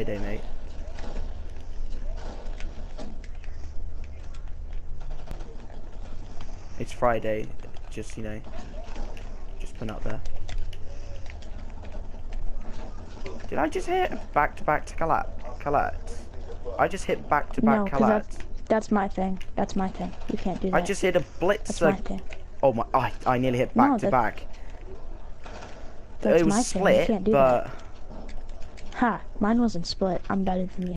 Friday, mate. It's Friday, just, you know, just put up there. Did I just hit back to back to Colette? Colette? I just hit back to back. No, that's that's my thing. That's my thing. You can't do that. I just hit a that's my thing. Oh my, I, I nearly hit back to that- back. That's It was my thing. You split, but that. Ha! Mine wasn't split. I'm better than you.